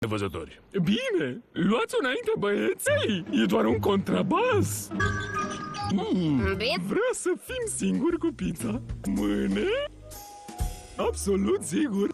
Nevăzători. Bine, luați înainte băieței, e doar un contrabas. Mm, vrea să fim singuri cu pizza. Mâine? Absolut sigur.